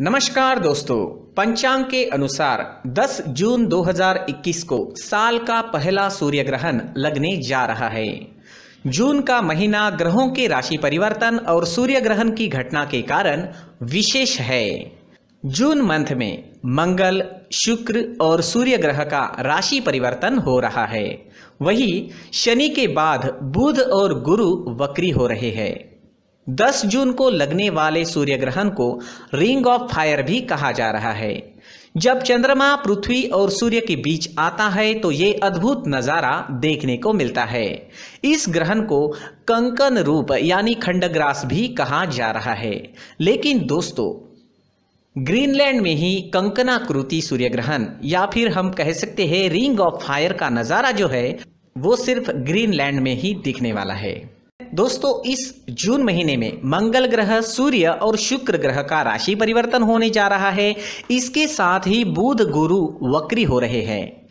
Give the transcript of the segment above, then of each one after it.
नमस्कार दोस्तों, पंचांग के अनुसार 10 जून 2021 को साल का पहला सूर्य ग्रहण लगने जा रहा है। जून का महीना ग्रहों के राशि परिवर्तन और सूर्य ग्रहण की घटना के कारण विशेष है। जून मंथ में मंगल, शुक्र और सूर्य ग्रह का राशि परिवर्तन हो रहा है। वही शनि के बाद बुध और गुरु वक्री हो रहे हैं। 10 जून को लगने वाले सूर्य ग्रहण को रिंग ऑफ़ फायर भी कहा जा रहा है। जब चंद्रमा, पृथ्वी और सूर्य के बीच आता है तो ये अद्भुत नज़ारा देखने को मिलता है। इस ग्रहण को कंकन रूप यानी खंडग्रास भी कहा जा रहा है। लेकिन दोस्तों, ग्रीनलैंड में ही कंकनाकृति सूर्य ग्रहण या फिर हम कह सकते हैं रिंग ऑफ़ फायर का नज़ारा जो है, वो सिर्फ़ ग्रीनलैंड में ही दिखने वाला है। दोस्तों, इस जून महीने में मंगल ग्रह, सूर्य और शुक्र ग्रह का राशि परिवर्तन होने जा रहा है। इसके साथ ही बुध, गुरु, वक्री हो रहे हैं।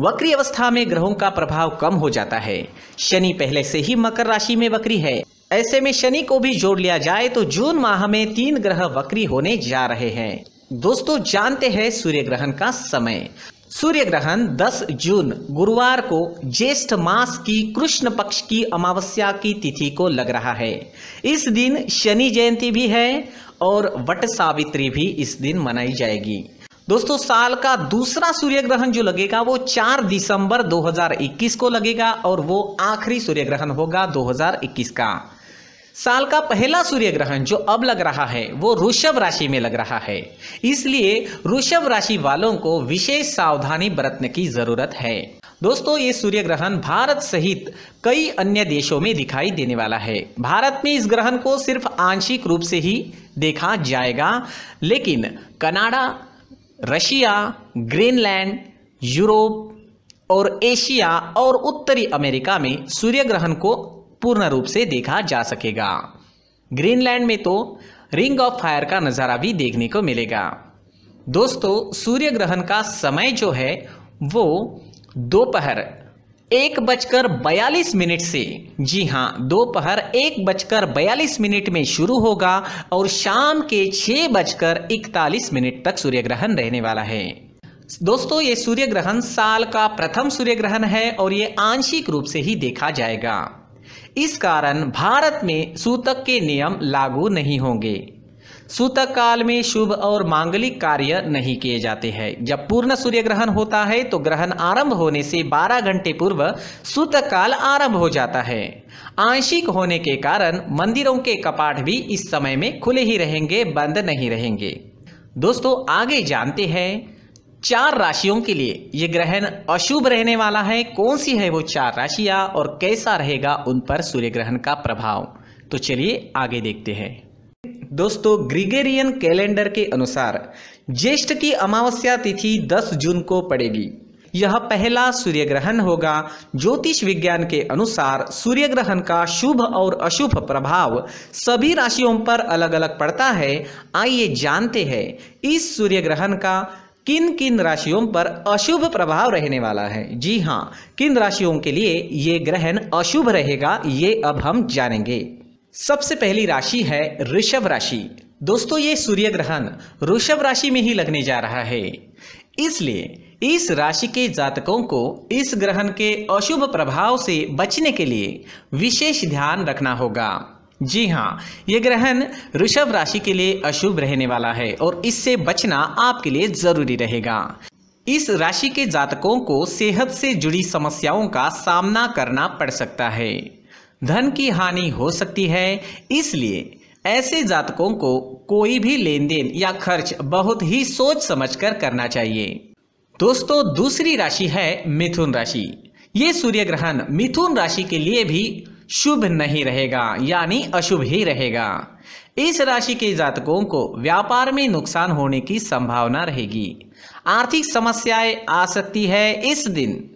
वक्री अवस्था में ग्रहों का प्रभाव कम हो जाता है। शनि पहले से ही मकर राशि में वक्री है। ऐसे में शनि को भी जोड़ लिया जाए तो जून माह में तीन ग्रह वक्री होने जा रहे हैं। दोस्तों, जानते हैं सूर्य ग्रहण का समय। सूर्य ग्रहण 10 जून, गुरुवार को ज्येष्ठ मास की कृष्ण पक्ष की अमावस्या की तिथि को लग रहा है। इस दिन शनि जयंती भी है और वट सावित्री भी इस दिन मनाई जाएगी। दोस्तों, साल का दूसरा सूर्य ग्रहण जो लगेगा वो 4 दिसंबर 2021 को लगेगा और वो आखिरी सूर्य ग्रहण होगा 2021 का। साल का पहला सूर्य ग्रहण जो अब लग रहा है, वो ऋषभ राशि में लग रहा है। इसलिए ऋषभ राशि वालों को विशेष सावधानी बरतने की ज़रूरत है। दोस्तों, ये सूर्य ग्रहण भारत सहित कई अन्य देशों में दिखाई देने वाला है। भारत में इस ग्रहण को सिर्फ़ आंशिक रूप से ही देखा जाएगा, लेकिन कनाडा, रशिया, ग्रीनलैंड, यूरोप और एशिया और उत्तरी अमेरिका में सूर्य ग्रहण को पूर्ण रूप से देखा जा सकेगा। ग्रीनलैंड में तो रिंग ऑफ़ फायर का नज़ारा भी देखने को मिलेगा। दोस्तों सूर्य ग्रहण का समय जो है, वो दोपहर एक बजकर बयालीस मिनट से, जी हाँ दोपहर एक बजकर बयालीस मिनट में शुरू होगा और शाम के छः बजकर इकतालीस मिनट तक सूर्य ग्रहण रहने वाला है। दोस्तों, ये सूर्य ग्रहण साल का प्रथम सूर्य ग्रहण है और ये आंशिक रूप से ही देखा जाएगा। इस कारण भारत में सूतक के नियम लागू नहीं होंगे। सूतक काल में शुभ और मांगलिक कार्य नहीं किए जाते हैं। जब पूर्ण सूर्य ग्रहण होता है तो ग्रहण आरंभ होने से 12 घंटे पूर्व सूतक काल आरंभ हो जाता है। आंशिक होने के कारण मंदिरों के कपाट भी इस समय में खुले ही रहेंगे, बंद नहीं रहेंगे। दोस्तों, आगे जानते हैं चार राशियों के लिए ये ग्रहण अशुभ रहने वाला है। कौन सी है वो चार राशियाँ और कैसा रहेगा उन पर सूर्य ग्रहण का प्रभाव? तो चलिए आगे देखते हैं। दोस्तों, ग्रिगेरियन कैलेंडर के अनुसार ज्येष्ठ की अमावस्या तिथि 10 जून को पड़ेगी। यह पहला सूर्य ग्रहण होगा। ज्योतिष विज्ञान के अनुसार सूर्य ग्रहण का शुभ और अशुभ प्रभाव सभी राशियों पर अलग अलग पड़ता है। आइए जानते हैं, इस सूर्य ग्रहण का किन किन राशियों पर अशुभ प्रभाव रहने वाला है? जी हाँ किन राशियों के लिए ये ग्रहण अशुभ रहेगा, ये अब हम जानेंगे। सबसे पहली राशि है ऋषभ राशि। दोस्तों, ये सूर्य ग्रहण ऋषभ राशि में ही लगने जा रहा है। इसलिए इस राशि के जातकों को इस ग्रहण के अशुभ प्रभाव से बचने के लिए विशेष ध्यान रखना होगा। जी हाँ ये ग्रहण ऋषभ राशि के लिए अशुभ रहने वाला है और इससे बचना आपके लिए ज़रूरी रहेगा। इस राशि के जातकों को सेहत से जुड़ी समस्याओं का सामना करना पड़ सकता है। धन की हानि हो सकती है, इसलिए ऐसे जातकों को कोई भी लेन देन या खर्च बहुत ही सोच समझकर करना चाहिए। दोस्तों, दूसरी राशि है मिथुन राशि। ये सूर्य ग्रहण मिथुन राशि के लिए भी शुभ नहीं रहेगा, यानी अशुभ ही रहेगा। इस राशि के जातकों को व्यापार में नुकसान होने की संभावना रहेगी। आर्थिक समस्याएँ आ सकती है इस दिन।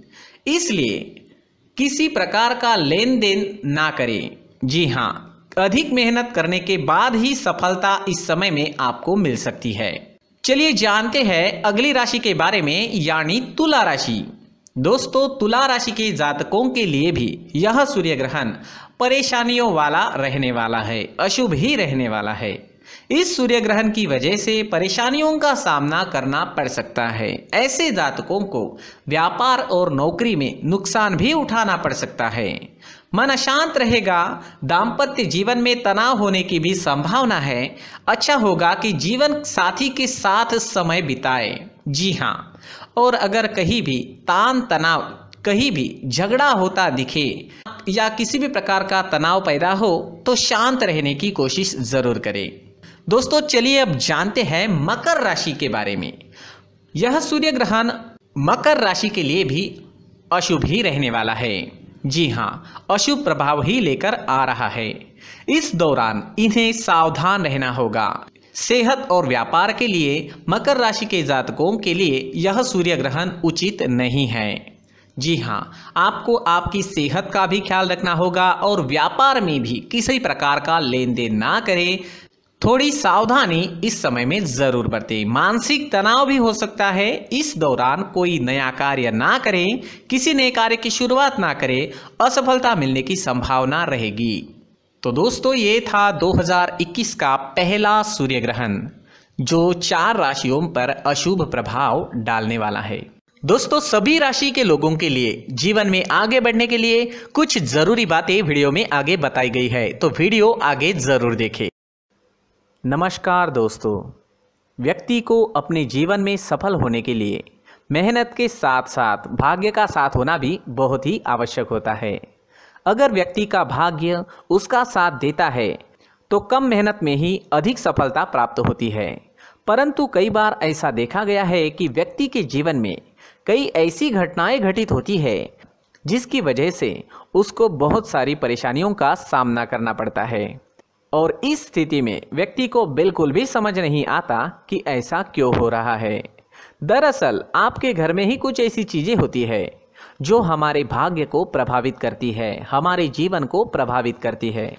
इसलिए किसी प्रकार का लेन देन ना करें। जी हाँ अधिक मेहनत करने के बाद ही सफलता इस समय में आपको मिल सकती है। चलिए जानते हैं अगली राशि के बारे में, यानी तुला राशि। दोस्तों, तुला राशि के जातकों के लिए भी यह सूर्य ग्रहण परेशानियों वाला रहने वाला है, अशुभ ही रहने वाला है। इस सूर्य ग्रहण की वजह से परेशानियों का सामना करना पड़ सकता है। ऐसे जातकों को व्यापार और नौकरी में नुकसान भी उठाना पड़ सकता है। मन अशांत रहेगा, दाम्पत्य जीवन में तनाव होने की भी संभावना है। अच्छा होगा कि जीवन साथी के साथ समय बिताए। जी हाँ। और अगर कहीं भी तान तनाव कहीं भी झगड़ा होता दिखे या किसी भी प्रकार का तनाव पैदा हो तो शांत रहने की कोशिश ज़रूर करें। दोस्तों, चलिए अब जानते हैं मकर राशि के बारे में। यह सूर्य ग्रहण मकर राशि के लिए भी अशुभ ही रहने वाला है। जी हाँ अशुभ प्रभाव ही लेकर आ रहा है। इस दौरान इन्हें सावधान रहना होगा। सेहत और व्यापार के लिए मकर राशि के जातकों के लिए यह सूर्य ग्रहण उचित नहीं है। जी हाँ आपको आपकी सेहत का भी ख्याल रखना होगा और व्यापार में भी किसी प्रकार का लेन देन ना करें। थोड़ी सावधानी इस समय में ज़रूर बरतें। मानसिक तनाव भी हो सकता है। इस दौरान कोई नया कार्य ना करें। किसी नए कार्य की शुरुआत ना करें। असफलता मिलने की संभावना रहेगी। तो दोस्तों, ये था 2021 का पहला सूर्य ग्रहण जो चार राशियों पर अशुभ प्रभाव डालने वाला है। दोस्तों, सभी राशि के लोगों के लिए, जीवन में आगे बढ़ने के लिए कुछ ज़रूरी बातें वीडियो में आगे बताई गई है तो वीडियो आगे ज़रूर देखें। नमस्कार दोस्तों। व्यक्ति को अपने जीवन में सफल होने के लिए मेहनत के साथ साथ भाग्य का साथ होना भी बहुत ही आवश्यक होता है। अगर व्यक्ति का भाग्य उसका साथ देता है तो कम मेहनत में ही अधिक सफलता प्राप्त होती है। परंतु कई बार ऐसा देखा गया है कि व्यक्ति के जीवन में कई ऐसी घटनाएँ घटित होती है, जिसकी वजह से उसको बहुत सारी परेशानियों का सामना करना पड़ता है। और इस स्थिति में व्यक्ति को बिल्कुल भी समझ नहीं आता कि ऐसा क्यों हो रहा है। दरअसल, आपके घर में ही कुछ ऐसी चीज़ें होती है जो हमारे भाग्य को प्रभावित करती है, हमारे जीवन को प्रभावित करती है।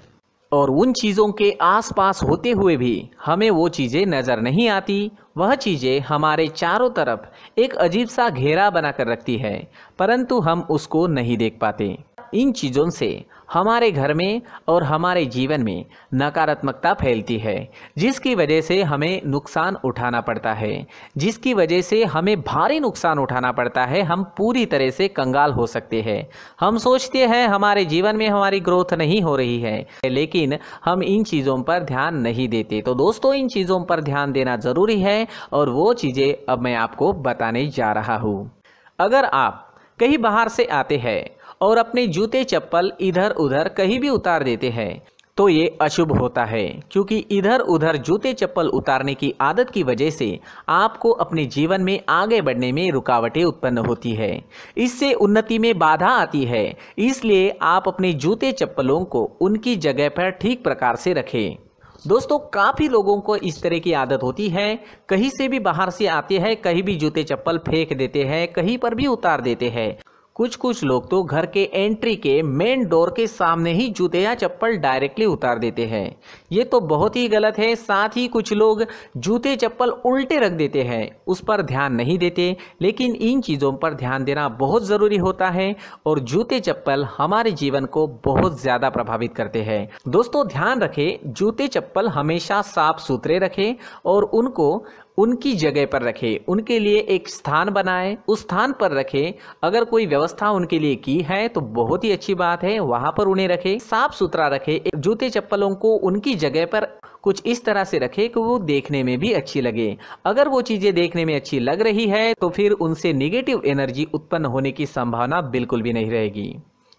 और उन चीज़ों के आसपास होते हुए भी हमें वो चीज़ें नज़र नहीं आती। वह चीज़ें हमारे चारों तरफ़ एक अजीब सा घेरा बनाकर रखती है, परंतु हम उसको नहीं देख पाते। इन चीज़ों से हमारे घर में और हमारे जीवन में नकारात्मकता फैलती है, जिसकी वजह से हमें नुकसान उठाना पड़ता है। जिसकी वजह से हमें भारी नुकसान उठाना पड़ता है, हम पूरी तरह से कंगाल हो सकते हैं। हम सोचते हैं, हमारे जीवन में हमारी ग्रोथ नहीं हो रही है, लेकिन हम इन चीज़ों पर ध्यान नहीं देते। तो दोस्तों, इन चीज़ों पर ध्यान देना ज़रूरी है और वो चीज़ें अब मैं आपको बताने जा रहा हूँ। अगर आप कहीं बाहर से आते हैं और अपने जूते चप्पल इधर उधर कहीं भी उतार देते हैं। तो ये अशुभ होता है, क्योंकि इधर उधर जूते चप्पल उतारने की आदत की वजह से आपको अपने जीवन में आगे बढ़ने में रुकावटें उत्पन्न होती है। इससे उन्नति में बाधा आती है, इसलिए आप अपने जूते चप्पलों को उनकी जगह पर ठीक प्रकार से रखें। दोस्तों, काफ़ी लोगों को इस तरह की आदत होती है। कहीं से भी बाहर से आते हैं, कहीं भी जूते चप्पल फेंक देते हैं, कहीं पर भी उतार देते हैं। कुछ कुछ लोग तो घर के एंट्री के मेन डोर के सामने ही जूते या चप्पल डायरेक्टली उतार देते हैं। ये तो बहुत ही गलत है, साथ ही कुछ लोग जूते चप्पल उल्टे रख देते हैं, उस पर ध्यान नहीं देते, लेकिन इन चीज़ों पर ध्यान देना बहुत ज़रूरी होता है और जूते चप्पल हमारे जीवन को बहुत ज़्यादा प्रभावित करते हैं। दोस्तों, ध्यान रखें, जूते चप्पल हमेशा साफ़ सुथरे रखें और उनको उनकी जगह पर रखें, उनके लिए एक स्थान बनाएँ। उस स्थान पर रखें, अगर कोई व्यवस्था उनके लिए की है तो बहुत ही अच्छी बात है, वहाँ पर उन्हें रखें, साफ़ सुथरा रखें जूते चप्पलों को उनकी जगह पर कुछ इस तरह से रखें कि वो देखने में भी अच्छी लगे। अगर वो चीज़ें देखने में अच्छी लग रही है तो फिर उनसे निगेटिव एनर्जी उत्पन्न होने की संभावना बिल्कुल भी नहीं रहेगी।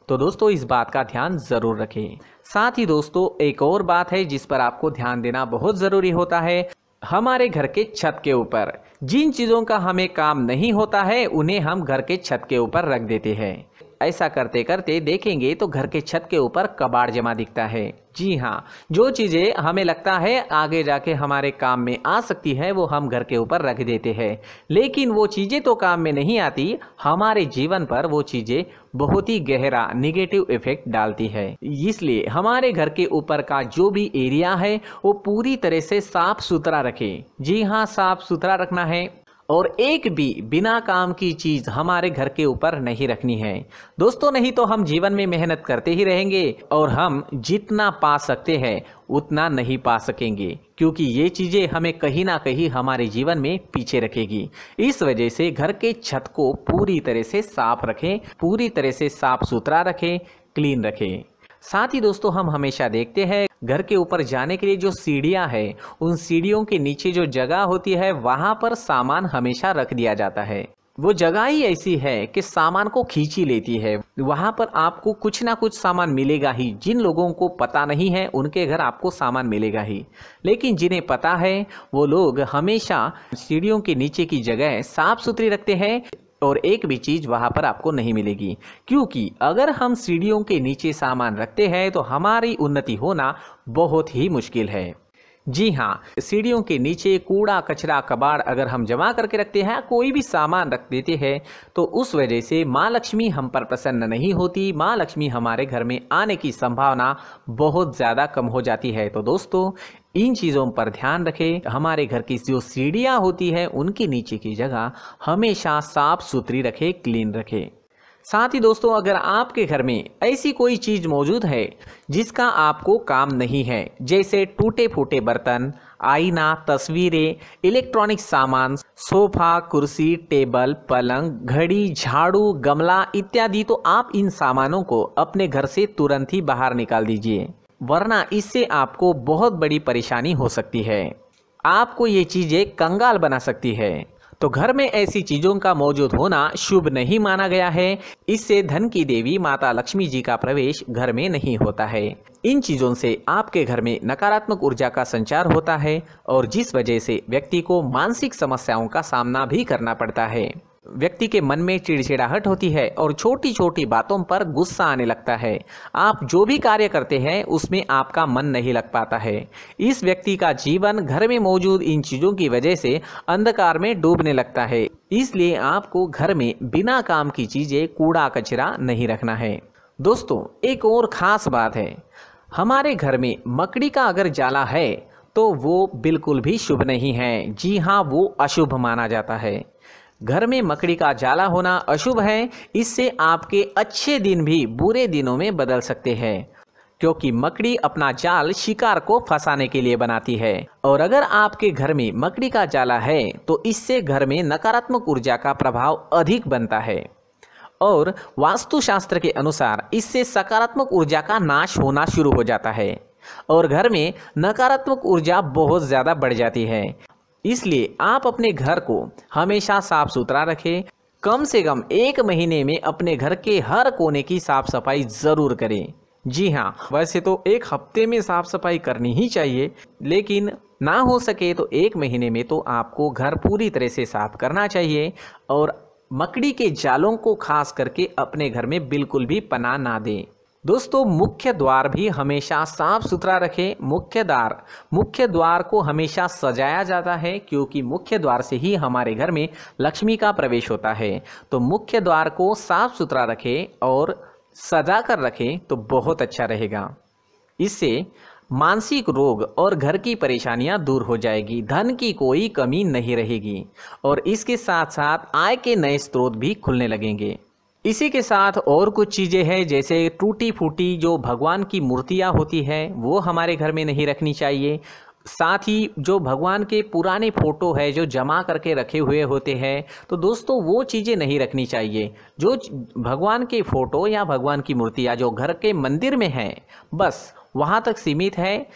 तो दोस्तों, इस बात का ध्यान ज़रूर रखें। साथ ही दोस्तों, एक और बात है, जिस पर आपको ध्यान देना बहुत ज़रूरी होता है हमारे घर के छत के ऊपर। जिन चीज़ों का हमें काम नहीं होता है, उन्हें हम घर के छत के ऊपर रख देते हैं। ऐसा करते करते देखेंगे तो घर के छत के ऊपर कबाड़ जमा दिखता है। जी हाँ जो चीज़ें हमें लगता है आगे जाके हमारे काम में आ सकती है, वो हम घर के ऊपर रख देते हैं। लेकिन वो चीज़ें तो काम में नहीं आती, हमारे जीवन पर वो चीज़ें बहुत ही गहरा निगेटिव इफ़ेक्ट डालती है। इसलिए हमारे घर के ऊपर का जो भी एरिया है, वो पूरी तरह से साफ़ सुथरा रखें। जी हाँ साफ़ सुथरा रखना है। और एक भी बिना काम की चीज़ हमारे घर के ऊपर नहीं रखनी है। दोस्तों, नहीं तो हम जीवन में मेहनत करते ही रहेंगे और हम जितना पा सकते हैं, उतना नहीं पा सकेंगे, क्योंकि ये चीज़ें हमें कहीं ना कहीं हमारे जीवन में पीछे रखेगी। इस वजह से घर के छत को पूरी तरह से साफ़ रखें, पूरी तरह से साफ़ सुथरा रखें, क्लीन रखें। साथ ही दोस्तों, हम हमेशा देखते हैं घर के ऊपर जाने के लिए जो सीढ़ियाँ है, उन सीढ़ियों के नीचे जो जगह होती है, वहाँ पर सामान हमेशा रख दिया जाता है। वो जगह ही ऐसी है कि सामान को खींची लेती है। वहाँ पर आपको कुछ ना कुछ सामान मिलेगा ही। जिन लोगों को पता नहीं है, उनके घर आपको सामान मिलेगा ही। लेकिन जिन्हें पता है, वो लोग हमेशा सीढ़ियों के नीचे की जगह साफ़ सुथरी रखते हैं। और एक भी चीज़ वहाँ पर आपको नहीं मिलेगी। क्योंकि अगर हम सीढ़ियों के नीचे सामान रखते हैं तो हमारी उन्नति होना बहुत ही मुश्किल है। जी हाँ सीढ़ियों के नीचे कूड़ा, कचरा, कबाड़ अगर हम जमा करके रखते हैं, कोई भी सामान रख देते हैं तो उस वजह से माँ लक्ष्मी हम पर प्रसन्न नहीं होती। माँ लक्ष्मी हमारे घर में आने की संभावना बहुत ज़्यादा कम हो जाती है। तो दोस्तों इन चीज़ों पर ध्यान रखें। हमारे घर की जो सीढ़ियाँ होती है, उनके नीचे की जगह हमेशा साफ़ सुथरी रखें, क्लीन रखें। साथ ही दोस्तों, अगर आपके घर में ऐसी कोई चीज़ मौजूद है, जिसका आपको काम नहीं है, जैसे टूटे फूटे बर्तन, आईना, तस्वीरें, इलेक्ट्रॉनिक सामान, सोफा, कुर्सी, टेबल, पलंग, घड़ी, झाड़ू, गमला इत्यादि तो आप इन सामानों को अपने घर से तुरंत ही बाहर निकाल दीजिए। वरना इससे आपको बहुत बड़ी परेशानी हो सकती है। आपको ये चीज़ें कंगाल बना सकती है। तो घर में ऐसी चीज़ों का मौजूद होना शुभ नहीं माना गया है। इससे धन की देवी माता लक्ष्मी जी का प्रवेश घर में नहीं होता है। इन चीज़ों से आपके घर में नकारात्मक ऊर्जा का संचार होता है और जिस वजह से व्यक्ति को मानसिक समस्याओं का सामना भी करना पड़ता है। व्यक्ति के मन में चिड़चिड़ाहट होती है और छोटी छोटी बातों पर गुस्सा आने लगता है। आप जो भी कार्य करते हैं, उसमें आपका मन नहीं लग पाता है। इस व्यक्ति का जीवन घर में मौजूद इन चीज़ों की वजह से अंधकार में डूबने लगता है। इसलिए आपको घर में बिना काम की चीज़ें कूड़ा कचरा नहीं रखना है। दोस्तों, एक और ख़ास बात है। हमारे घर में मकड़ी का अगर जाला है तो वो बिल्कुल भी शुभ नहीं है। जी हाँ वो अशुभ माना जाता है। घर में मकड़ी का जाला होना अशुभ है। इससे आपके अच्छे दिन भी बुरे दिनों में बदल सकते हैं। क्योंकि मकड़ी अपना जाल शिकार को फंसाने के लिए बनाती है। और अगर आपके घर में मकड़ी का जाला है तो इससे घर में नकारात्मक ऊर्जा का प्रभाव अधिक बनता है। और वास्तुशास्त्र के अनुसार इससे सकारात्मक ऊर्जा का नाश होना शुरू हो जाता है। और घर में नकारात्मक ऊर्जा बहुत ज़्यादा बढ़ जाती है। इसलिए आप अपने घर को हमेशा साफ़ सुथरा रखें। कम से कम एक महीने में अपने घर के हर कोने की साफ़ सफ़ाई ज़रूर करें। जी हाँ वैसे तो एक हफ़्ते में साफ़ सफ़ाई करनी ही चाहिए, लेकिन ना हो सके तो एक महीने में तो आपको घर पूरी तरह से साफ़ करना चाहिए और मकड़ी के जालों को खास करके अपने घर में बिल्कुल भी पना ना दें। दोस्तों, मुख्य द्वार भी हमेशा साफ़ सुथरा रखें मुख्य द्वार। मुख्य द्वार को हमेशा सजाया जाता है क्योंकि मुख्य द्वार से ही हमारे घर में लक्ष्मी का प्रवेश होता है। तो मुख्य द्वार को साफ़ सुथरा रखें और सजा कर रखें तो बहुत अच्छा रहेगा। इससे मानसिक रोग और घर की परेशानियाँ दूर हो जाएगी, धन की कोई कमी नहीं रहेगी और इसके साथ साथ आय के नए स्रोत भी खुलने लगेंगे। इसी के साथ और कुछ चीज़ें हैं, जैसे टूटी फूटी जो भगवान की मूर्तियाँ होती हैं, वो हमारे घर में नहीं रखनी चाहिए। साथ ही जो भगवान के पुराने फ़ोटो है, जो जमा करके रखे हुए होते हैं तो दोस्तों वो चीज़ें नहीं रखनी चाहिए। जो भगवान के फ़ोटो या भगवान की मूर्तियाँ जो घर के मंदिर में हैं, बस वहाँ तक सीमित है।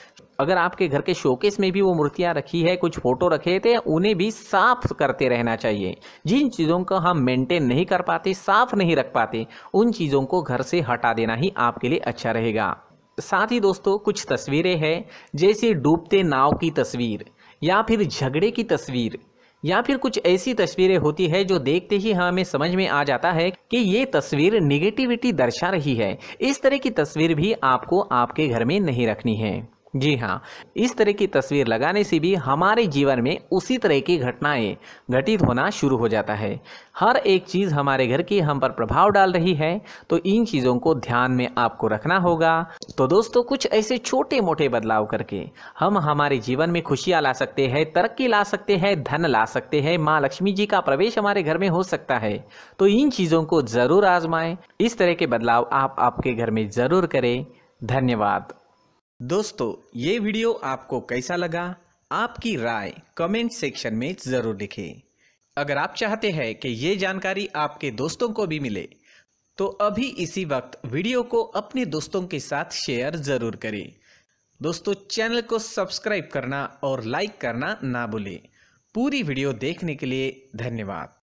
अगर आपके घर के शोकेस में भी वो मूर्तियाँ रखी है, कुछ फ़ोटो रखे थे, उन्हें भी साफ़ करते रहना चाहिए। जिन चीज़ों को हम मेंटेन नहीं कर पाते, साफ़ नहीं रख पाते, उन चीज़ों को घर से हटा देना ही आपके लिए अच्छा रहेगा। साथ ही दोस्तों, कुछ तस्वीरें हैं, जैसे डूबते नाव की तस्वीर या फिर झगड़े की तस्वीर। या फिर कुछ ऐसी तस्वीरें होती है जो देखते ही हमें समझ में आ जाता है कि ये तस्वीर निगेटिविटी दर्शा रही है। इस तरह की तस्वीर भी आपको आपके घर में नहीं रखनी है। जी हाँ इस तरह की तस्वीर लगाने से भी हमारे जीवन में उसी तरह की घटनाएँ घटित होना शुरू हो जाता है। हर एक चीज़ हमारे घर की हम पर प्रभाव डाल रही है तो इन चीज़ों को ध्यान में आपको रखना होगा। तो दोस्तों, कुछ ऐसे छोटे मोटे बदलाव करके हम हमारे जीवन में खुशियाँ ला सकते हैं, तरक्की ला सकते हैं, धन ला सकते हैं, माँ लक्ष्मी जी का प्रवेश हमारे घर में हो सकता है। तो इन चीज़ों को ज़रूर आजमाएँ। इस तरह के बदलाव आप आपके घर में ज़रूर करें। धन्यवाद। दोस्तों, ये वीडियो आपको कैसा लगा? आपकी राय कमेंट सेक्शन में ज़रूर लिखें। अगर आप चाहते हैं कि ये जानकारी आपके दोस्तों को भी मिले तो अभी इसी वक्त वीडियो को अपने दोस्तों के साथ शेयर ज़रूर करें। दोस्तों, चैनल को सब्सक्राइब करना और लाइक करना ना भूलें। पूरी वीडियो देखने के लिए धन्यवाद।